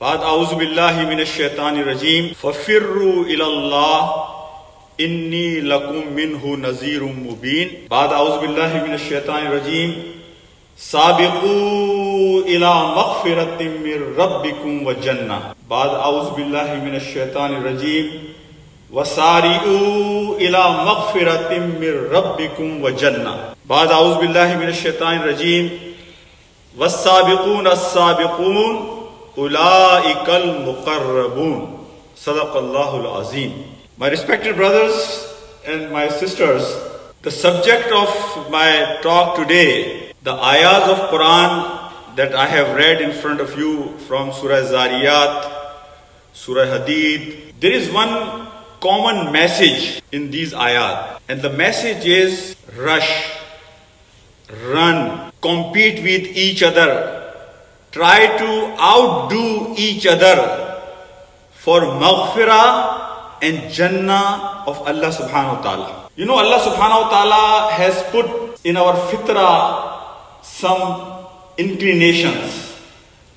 بعد اعوذ باللہ من الشیطان الرجیم ففروا الى اللہ انی لکم منہ نظیر مبین بعد اعوذ باللہ من الشیطان الرجیم سابقو الى مغفرت من ربکم و جنہ بعد اعوذ باللہ من الشیطان الرجیم وسارئوا إلى مغفرة من ربكم وجنة بعد أعوذ بالله من الشيطان الرجيم والسابقون السابقون أولئك المقربون صدق الله العظيم My respected brothers and my sisters, the subject of my talk today, the ayahs of Quran that I have read in front of you from Surah Zariyat, Surah Hadid, there is one common message in these ayat. And the message is rush, run, compete with each other, try to outdo each other for maghfirah and jannah of Allah subhanahu wa ta'ala. You know, Allah subhanahu wa ta'ala has put in our fitrah some inclinations,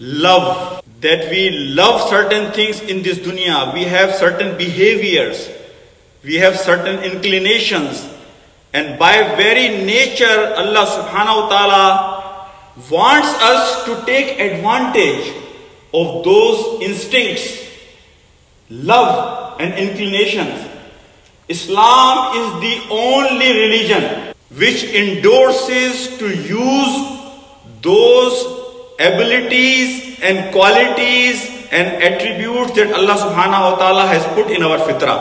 love, that we love certain things in this dunya. We have certain behaviors, we have certain inclinations, and by very nature, Allah subhanahu wa ta'ala wants us to take advantage of those instincts, love, and inclinations. Islam is the only religion which endorses to use those abilities and qualities and attribute that اللہ سبحانہ و تعالی has put ان اور فطرہ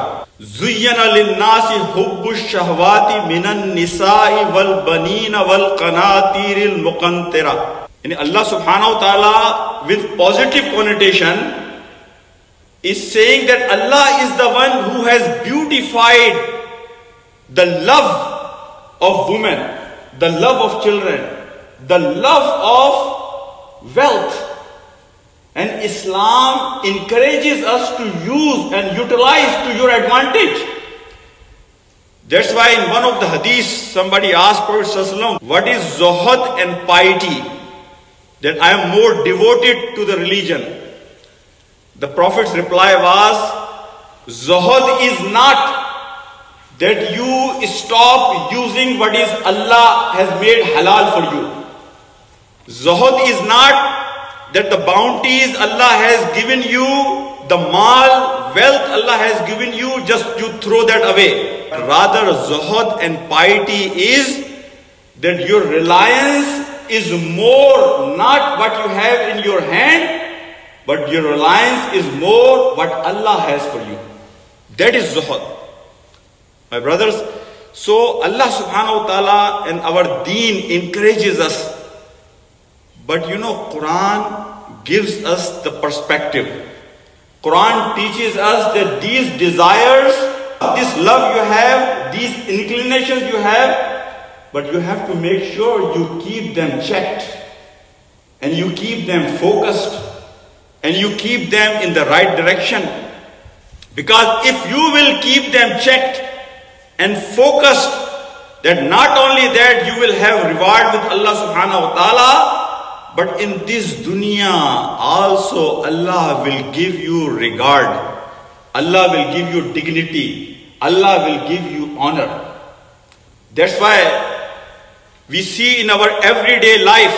زینا للناس حب الشہوات من النساء والبنین والقناتیر المقنطرہ یعنی اللہ سبحانہ و تعالی with positive connotation is saying that Allah is the one who has beautified the love of women the love of children the love of wealth. And Islam encourages us to use and utilize to your advantage. That's why in one of the hadiths, somebody asked Prophet what is zohad and piety? That I am more devoted to the religion. The Prophet's reply was, Zohad is not that you stop using what is Allah has made halal for you. Zohad is not that the bounties Allah has given you, the mal, wealth Allah has given you, just you throw that away. Rather, zohad and piety is that your reliance is more not what you have in your hand, but your reliance is more what Allah has for you. That is zuhud. My brothers, so Allah subhanahu wa ta'ala and our deen encourages us. But you know, Quran gives us the perspective. Quran teaches us that these desires, this love you have, these inclinations you have, but you have to make sure you keep them checked and you keep them focused and you keep them in the right direction. Because if you will keep them checked and focused, that not only that you will have reward with Allah subhanahu wa ta'ala, but in this dunya also Allah will give you regard. Allah will give you dignity. Allah will give you honor. That's why we see in our everyday life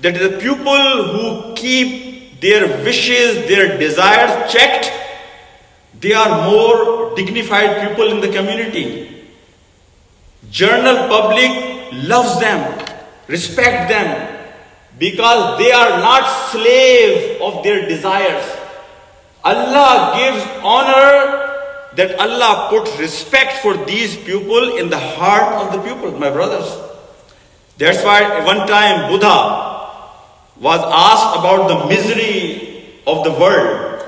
that the people who keep their wishes, their desires checked, they are more dignified people in the community. Journal public loves them, respect them, because they are not slave of their desires. Allah gives honor that Allah put respect for these people in the heart of the people, my brothers. That's why one time Buddha was asked about the misery of the world.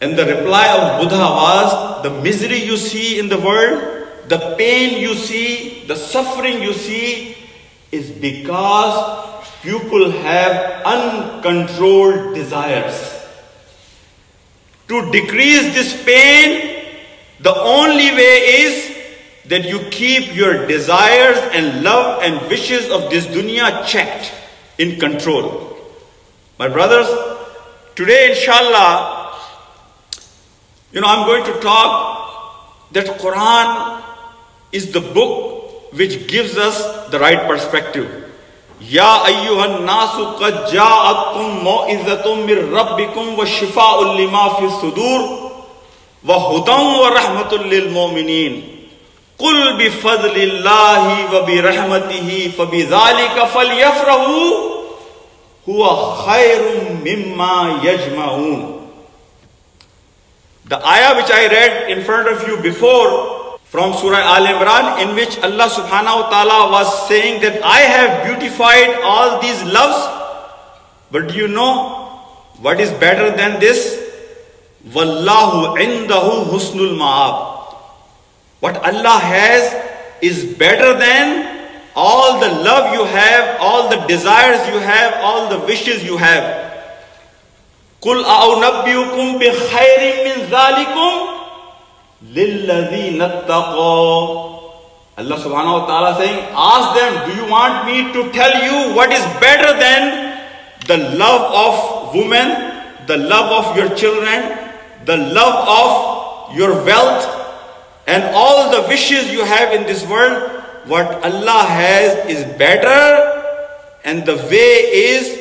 And the reply of Buddha was, the misery you see in the world, the pain you see, the suffering you see, is because people have uncontrolled desires. To decrease this pain, the only way is that you keep your desires and love and wishes of this dunya checked in control. My brothers, today inshallah, you know, I'm going to talk that Quran is the book which gives us the right perspective. یا ایوہ الناس قد جاءتکم موعظت من ربکم و شفاء لما فی الصدور و ہدن و رحمت للمومنین قل بفضل اللہ و برحمته فبذالک فلیفرہو ہوا خیر مما یجمعون۔ The ayah which I read in front of you before from Surah Al Imran, in which Allah subhanahu wa ta'ala was saying that I have beautified all these loves. But do you know what is better than this? Wallahu indahu husnul ma'ab. What Allah has is better than all the love you have, all the desires you have, all the wishes you have. قل أعنبئكم بخير من ذلكم للذين اتقوا Allah subhanahu wa ta'ala saying, ask them, do you want me to tell you what is better than the love of women, the love of your children, the love of your wealth, and all the wishes you have in this world, what Allah has is better and the way is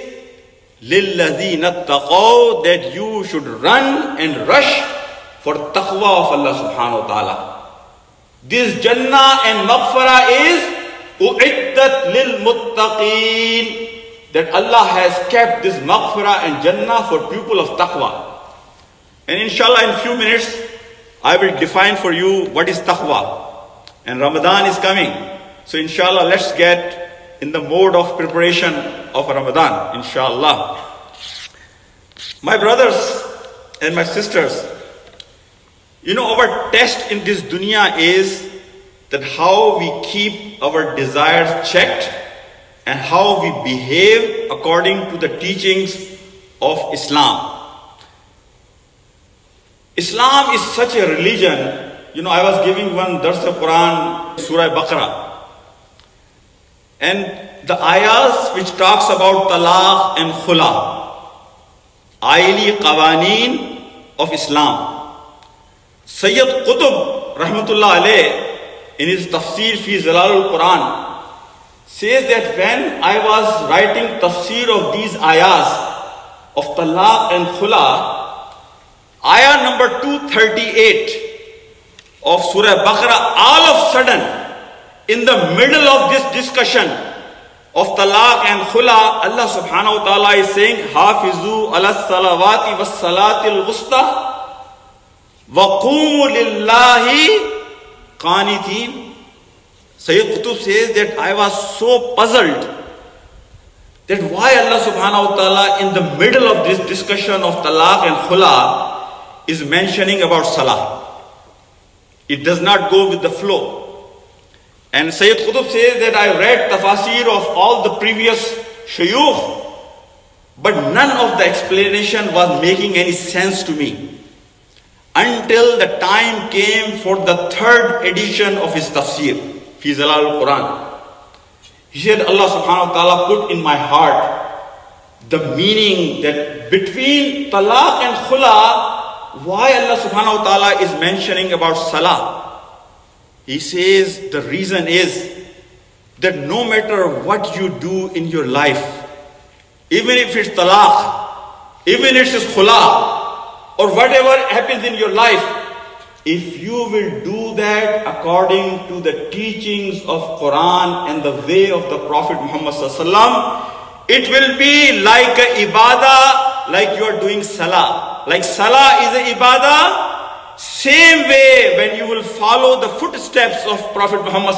لِلَّذِينَ اتَّقَوْا that you should run and rush for taqwa of Allah subhanahu wa ta'ala. This Jannah and Maghfirah is u'iddat lil muttaqeen that Allah has kept this Maghfirah and Jannah for people of taqwa. And inshallah in few minutes I will define for you what is taqwa. And Ramadan is coming. So inshallah, let's get in the mode of preparation of Ramadan, inshallah. My brothers and my sisters, you know, our test in this dunya is that how we keep our desires checked and how we behave according to the teachings of Islam. Islam is such a religion. You know, I was giving one Dars of Quran, Surah Baqarah. And the ayahs which talks about talaq and khula, aili qawaneen of Islam. سید قطب رحمت اللہ علیہ in his تفسیر فی زلال القرآن، says that when I was writing تفسیر of these آیاز of طلاق and خلا آیا number 238 of سورہ بقرہ all of sudden in the middle of this discussion of طلاق and خلا اللہ سبحانہ وتعالی is saying حافظو علی السلوات والسلات الگ qumu lillahi qanitin. Sayyid Qutub says that I was so puzzled that why Allah subhanahu wa ta'ala in the middle of this discussion of talaq and khula is mentioning about Salah. It does not go with the flow. And Sayyid Qutb says that I read tafsir of all the previous shayukh, but none of the explanation was making any sense to me. Until the time came for the third edition of his tafsir, Fizal al-Quran. He said, Allah subhanahu wa ta'ala put in my heart the meaning that between talaq and khula, why Allah subhanahu wa ta'ala is mentioning about salah. He says the reason is that no matter what you do in your life, even if it's talaq, even if it's khula, or whatever happens in your life, if you will do that according to the teachings of Quran and the way of the Prophet Muhammad it will be like a ibadah, like you are doing salah. Like salah is ibadah, same way when you will follow the footsteps of Prophet Muhammad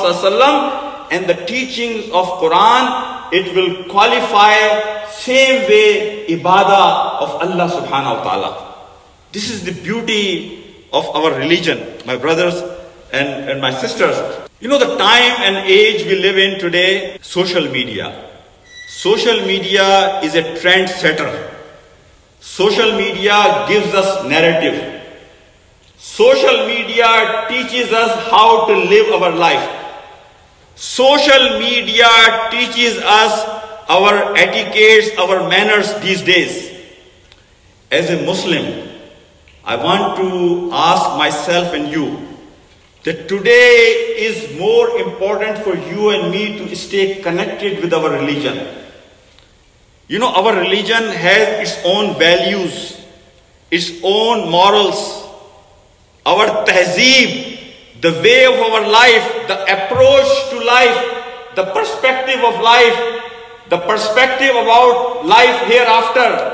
and the teachings of Quran, it will qualify same way ibadah of Allah subhanahu wa ta'ala. This is the beauty of our religion, my brothers and, and my sisters. You know the time and age we live in today, social media. Social media is a trendsetter. Social media gives us narrative. Social media teaches us how to live our life. Social media teaches us our etiquettes, our manners these days. As a Muslim, I want to ask myself and you that today is more important for you and me to stay connected with our religion. You know, our religion has its own values, its own morals, our tahzeeb, the way of our life, the approach to life, the perspective of life, the perspective about life hereafter.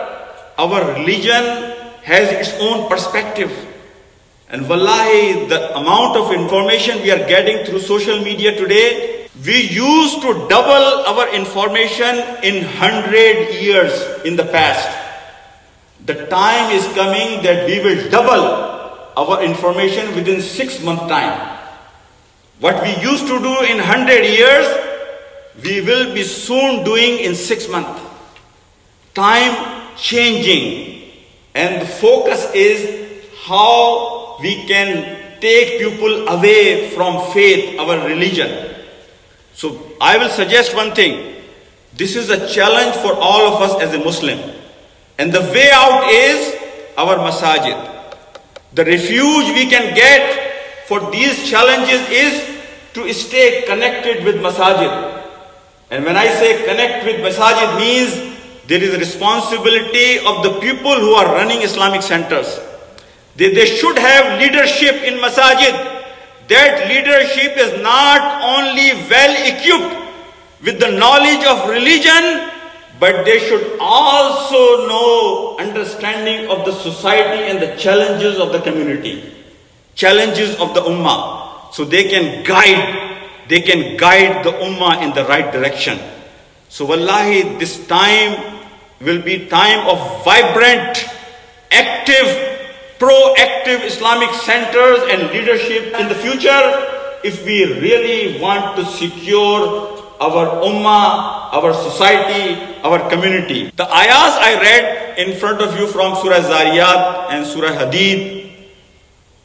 Our religion has its own perspective. And wallahi, the amount of information we are getting through social media today, we used to double our information in 100 years in the past. The time is coming that we will double our information within six month time. What we used to do in 100 years, we will be soon doing in six months. Time changing. And the focus is how we can take people away from faith, our religion. So I will suggest one thing. This is a challenge for all of us as a Muslim. And the way out is our masajid. The refuge we can get for these challenges is to stay connected with masajid. And when I say connect with masajid means there is a responsibility of the people who are running Islamic centers. They, they should have leadership in masajid. That leadership is not only well equipped with the knowledge of religion, but they should also know understanding of the society and the challenges of the community, challenges of the ummah. So they can guide, they can guide the ummah in the right direction. So wallahi, this time will be time of vibrant, active, proactive Islamic centers and leadership in the future if we really want to secure our ummah, our society, our community. The ayahs I read in front of you from Surah Zariyat and Surah Hadid,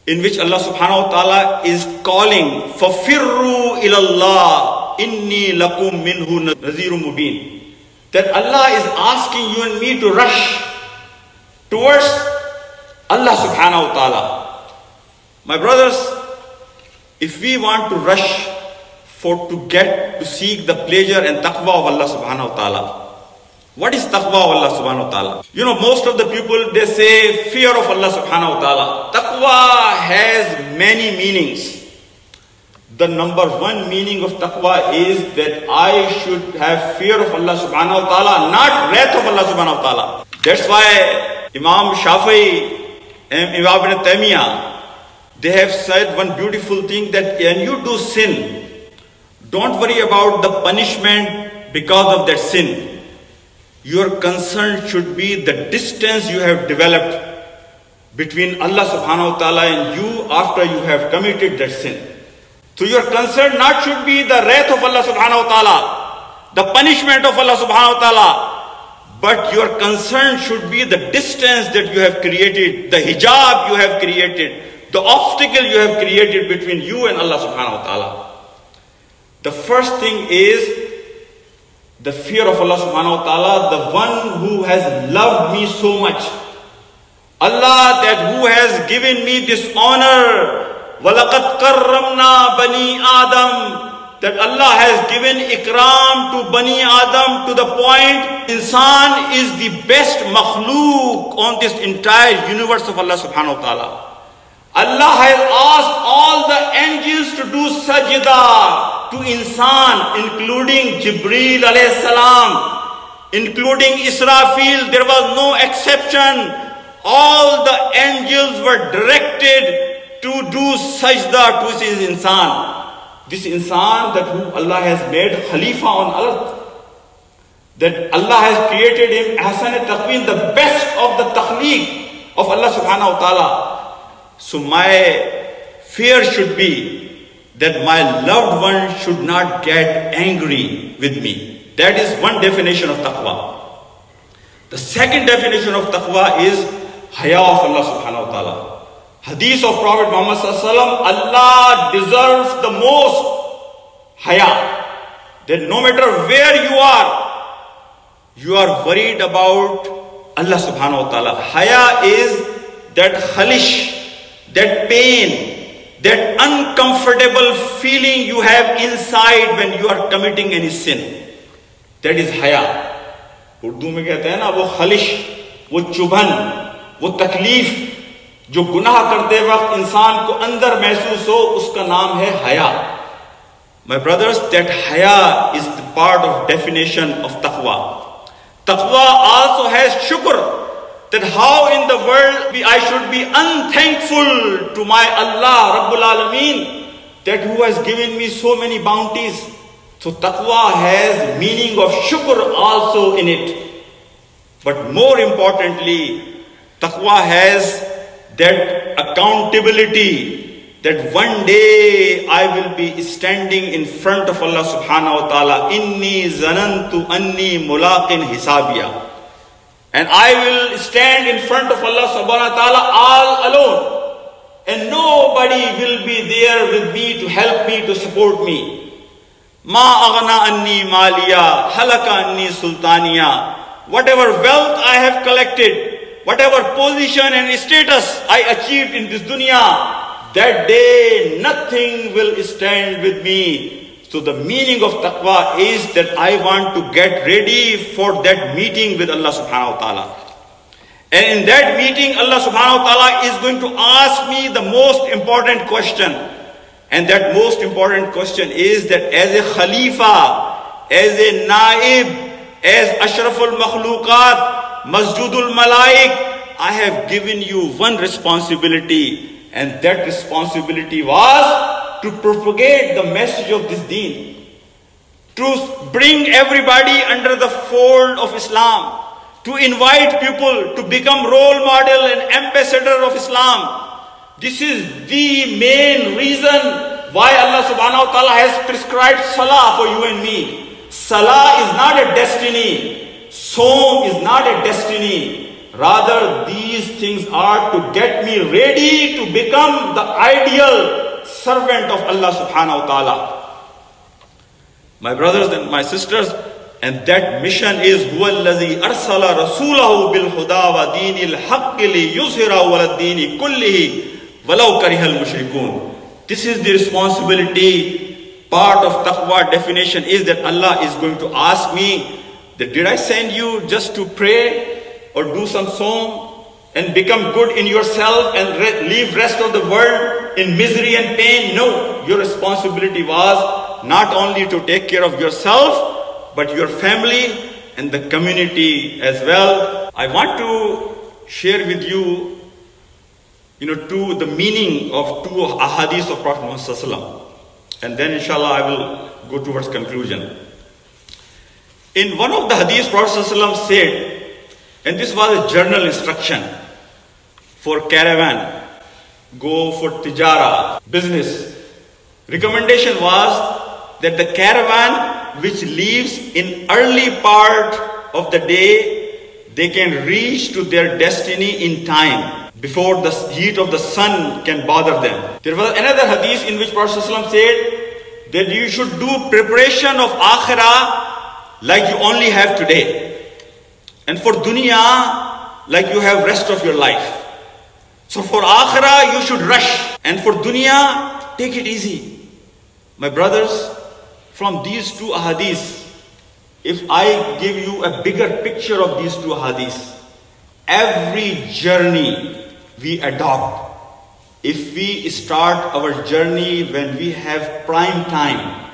in which Allah subhanahu wa ta'ala is calling, فَفِرُّوا إِلَى اللَّهِ إِنِّي لَكُمْ مِنْهُ نَذِيرٌ مُبِينٌ that Allah is asking you and me to rush towards Allah subhanahu wa ta'ala. My brothers, if we want to rush for to get to seek the pleasure and taqwa of Allah subhanahu wa ta'ala. What is taqwa of Allah subhanahu wa ta'ala? You know, most of the people they say fear of Allah subhanahu wa ta'ala. Taqwa has many meanings. The number one meaning of taqwa is that I should have fear of Allah subhanahu wa ta'ala, not wrath of Allah subhanahu wa ta'ala. That's why Imam Shafi'i and Imam Ibn Taymiyyah, they have said one beautiful thing that when you do sin, don't worry about the punishment because of that sin. Your concern should be the distance you have developed between Allah subhanahu wa ta'ala and you after you have committed that sin. So your concern not should be the wrath of Allah subhanahu wa ta'ala, the punishment of Allah subhanahu wa ta'ala, but your concern should be the distance that you have created, the hijab you have created, the obstacle you have created between you and Allah subhanahu wa ta'ala. The first thing is the fear of Allah subhanahu wa ta'ala, the one who has loved me so much. Allah that who has given me this honor. وَلَقَدْ كَرَّمْنَا بَنِي Adam that Allah has given ikram to Bani Adam to the point insan is the best makhluk on this entire universe of Allah subhanahu wa ta'ala. Allah has asked all the angels to do sajda to insan, including Jibreel alayhi salam, including Israfil, there was no exception. All the angels were directed to do sajda to this insan. This insan that whom Allah has made Khalifa on earth. That Allah has created him Hasan Taqween, the best of the takhliq of Allah subhanahu wa ta'ala. So my fear should be that my loved one should not get angry with me. That is one definition of taqwa. The second definition of taqwa is haya of Allah subhanahu wa ta'ala. hadith of Prophet Muhammad Allah deserves the most haya. That no matter where you are, you are worried about Allah subhanahu wa ta'ala. Haya is that khalish, that pain, that uncomfortable feeling you have inside when you are committing any sin. That is haya. Urdu में कहते हैं ना वो खलिश वो चुभन वो तकलीफ جو گناہ کرتے وقت انسان کو اندر محسوس ہو، اس کا نام ہے حیا۔ مائی بردرس دیٹ حیا is the part of definition of تخوا تخوا آلسو ہیز شکر that how in a world should be in thankful to my اللہ رب الٹ who's given me so many boundaries so تخوا has meaning of شکر also isn't but more importantly تخوا has that accountability that one day I will be standing in front of Allah subhanahu wa ta'ala. Inni zanantu anni mulaqin hisabiya. And I will stand in front of Allah subhanahu wa ta'ala all alone. And nobody will be there with me to help me, to support me. Ma aghna anni maliya, halaka anni sultaniya. Whatever wealth I have collected, whatever position and status I achieved in this dunya, that day nothing will stand with me. So the meaning of taqwa is that I want to get ready for that meeting with Allah subhanahu wa ta'ala. And in that meeting, Allah subhanahu wa ta'ala is going to ask me the most important question. And that most important question is that as a Khalifa, as a Naib, as Ashraful Makhluqat, Masjidul Malaik, I have given you one responsibility and that responsibility was to propagate the message of this deen. To bring everybody under the fold of Islam. To invite people to become role model and ambassador of Islam. This is the main reason why Allah subhanahu wa ta'ala has prescribed salah for you and me. Salah is not a destiny. Sawm is not a destiny. Rather, these things are to get me ready to become the ideal servant of Allah subhanahu wa ta'ala. My brothers and my sisters, and that mission is هو الذي أرسل رسوله بالهدى ودين الحق ليظهره على الدين كله ولو كره المشركون. This is the responsibility. Part of taqwa definition is that Allah is going to ask me that did I send you just to pray or do some sawm and become good in yourself and re leave rest of the world in misery and pain. No, your responsibility was not only to take care of yourself, but your family and the community as well. I want to share with you, you know, two, the meaning of two ahadith of Prophet Muhammad and then inshallah I will go towards conclusion. In one of the hadiths, Prophet said, and this was a general instruction for caravan, go for tijara, business. Recommendation was that the caravan which leaves in early part of the day, they can reach to their destiny in time before the heat of the sun can bother them. There was another hadith in which Prophet said that you should do preparation of akhirah like you only have today. And for dunya, like you have rest of your life. So for akhirah, you should rush. And for dunya, take it easy. My brothers, from these two ahadiths, if I give you a bigger picture of these two ahadiths, every journey we adopt, if we start our journey when we have prime time,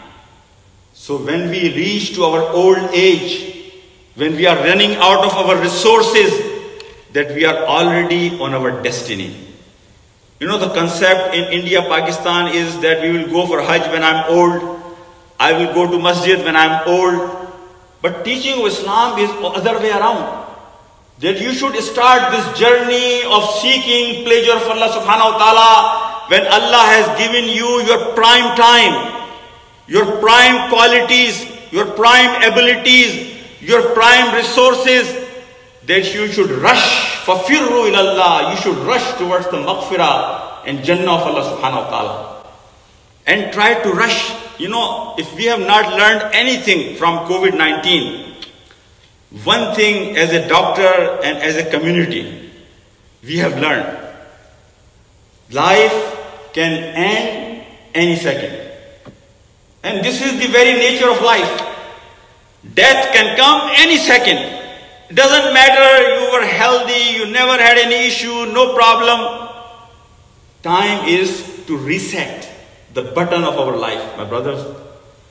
so when we reach to our old age, when we are running out of our resources, that we are already on our destiny. You know, the concept in India, Pakistan is that we will go for Hajj when I'm old. I will go to Masjid when I'm old. But teaching of Islam is other way around. That you should start this journey of seeking pleasure for Allah subhanahu wa ta'ala when Allah has given you your prime time, your prime qualities, your prime abilities, your prime resources that you should rush فَفِرُّوا إِلَى اللَّهِ You should rush towards the maghfirah and Jannah of Allah subhanahu wa ta'ala. And try to rush. You know, if we have not learned anything from COVID-19, one thing as a doctor and as a community, we have learned. Life can end any second. And this is the very nature of life. Death can come any second. It doesn't matter you were healthy, you never had any issue, no problem. Time is to reset the button of our life, my brothers.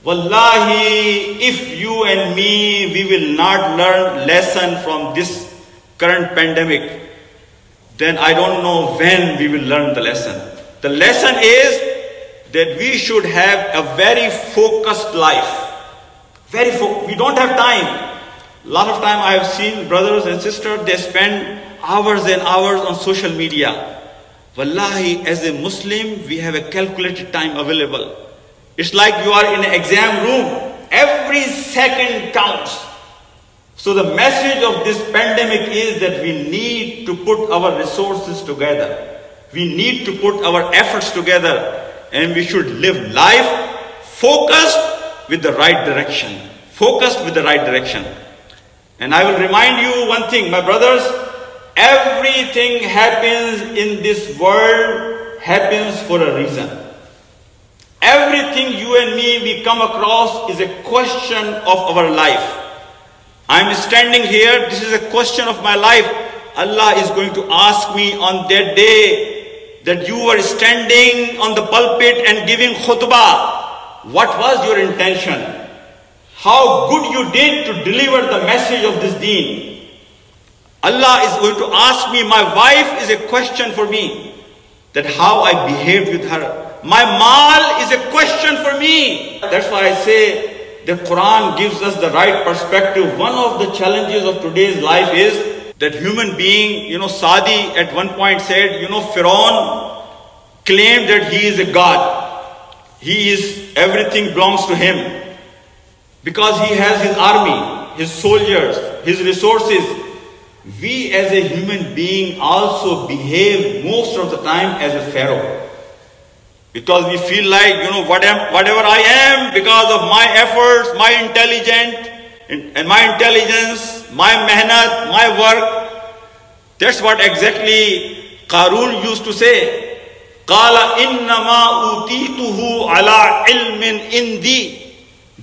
Wallahi, if you and me, we will not learn lesson from this current pandemic, then I don't know when we will learn the lesson. The lesson is that we should have a very focused life. Very fo- we don't have time. A lot of time I have seen brothers and sisters, they spend hours and hours on social media. Wallahi, as a Muslim, we have a calculated time available. It's like you are in an exam room. Every second counts. So the message of this pandemic is that we need to put our resources together. We need to put our efforts together and we should live life focused with the right direction. Focused with the right direction. And I will remind you one thing, my brothers, everything happens in this world happens for a reason. Everything you and me we come across is a question of our life. I'm standing here, this is a question of my life. Allah is going to ask me on that day that you were standing on the pulpit and giving khutbah. What was your intention? How good you did to deliver the message of this deen. Allah is going to ask me, my wife is a question for me, that how I behaved with her. My mal is a question for me. That's why I say the Quran gives us the right perspective. One of the challenges of today's life is that human being, you know, Sadi at one point said, you know, Pharaoh claimed that he is a god. He is, everything belongs to him. Because he has his army, his soldiers, his resources. We as a human being also behave most of the time as a pharaoh. Because we feel like, you know, what am whatever I am, because of my efforts, my intelligence, and my intelligence, my mehnat, my work. That's what exactly Qarun used to say. قال إنما أوتيته على علم عندي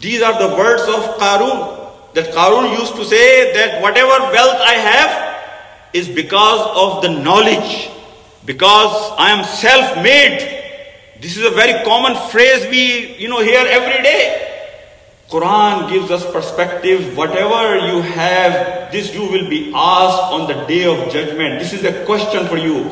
these are the words of Qarun. That Qarun used to say that whatever wealth I have is because of the knowledge, because I am self-made. This is a very common phrase we you know hear every day. Quran gives us perspective. Whatever you have, this you will be asked on the day of judgment. This is a question for you.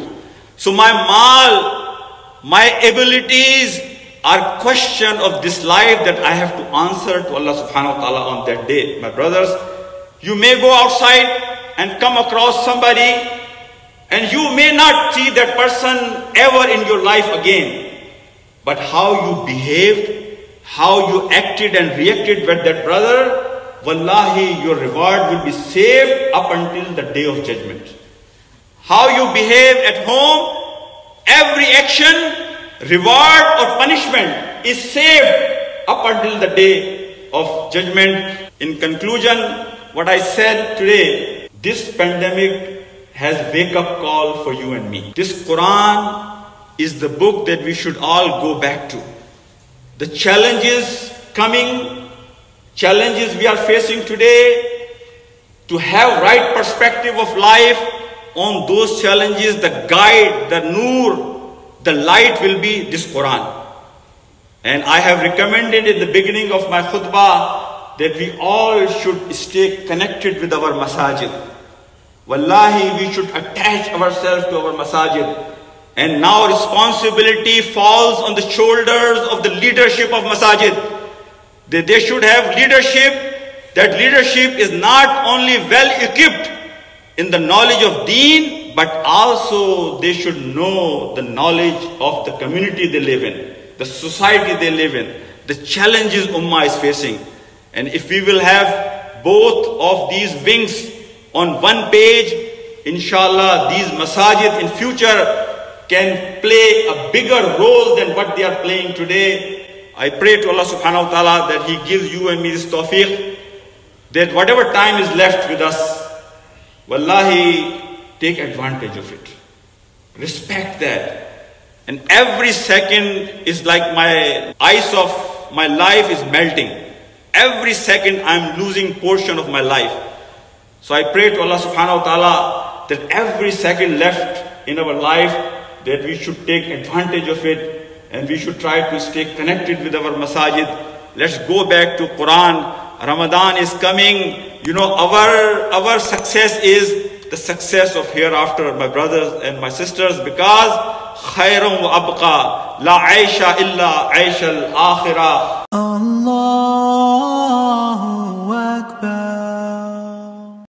So my mal, my abilities, are question of this life that I have to answer to Allah subhanahu wa ta'ala on that day. My brothers, you may go outside and come across somebody and you may not see that person ever in your life again. But how you behaved, how you acted and reacted with that brother, wallahi, your reward will be saved up until the day of judgment. How you behave at home, every action reward or punishment is saved up until the day of judgment. In conclusion, what I said today, this pandemic has wake up call for you and me. This Quran is the book that we should all go back to. The challenges coming, challenges we are facing today, to have right perspective of life on those challenges, the guide, the nur, the light will be this Quran. And I have recommended in the beginning of my khutbah that we all should stay connected with our masajid. Wallahi, we should attach ourselves to our masajid. And now responsibility falls on the shoulders of the leadership of masajid. That they should have leadership. That leadership is not only well equipped in the knowledge of deen, but also they should know the knowledge of the community they live in, the society they live in, the challenges Ummah is facing. And if we will have both of these wings on one page, inshallah, these masajid in future can play a bigger role than what they are playing today. I pray to Allah subhanahu wa ta'ala that He gives you and me this tawfiq, that whatever time is left with us, wallahi, take advantage of it. Respect that. And every second is like my ice of my life is melting. Every second I'm losing portion of my life. So I pray to Allah subhanahu wa ta'ala that every second left in our life that we should take advantage of it and we should try to stay connected with our masajid. Let's go back to Quran. Ramadan is coming. You know, our, our success is the success of hereafter, my brothers and my sisters, because خَيْرٌ وَأَبْقَى لَا عَيْشَ إِلَّا عَيْشَ الْآخِرَةِ اللَّهُ أَكْبَر